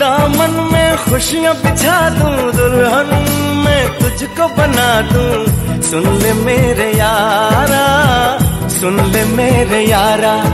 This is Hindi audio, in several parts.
दामन में खुशियाँ बिछा दूँ, दुल्हन में तुझको बना दूँ। सुन ले मेरे यारा, सुन ले मेरे यारा।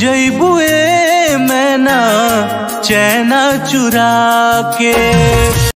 जैबुए मैना चैना चुरा के।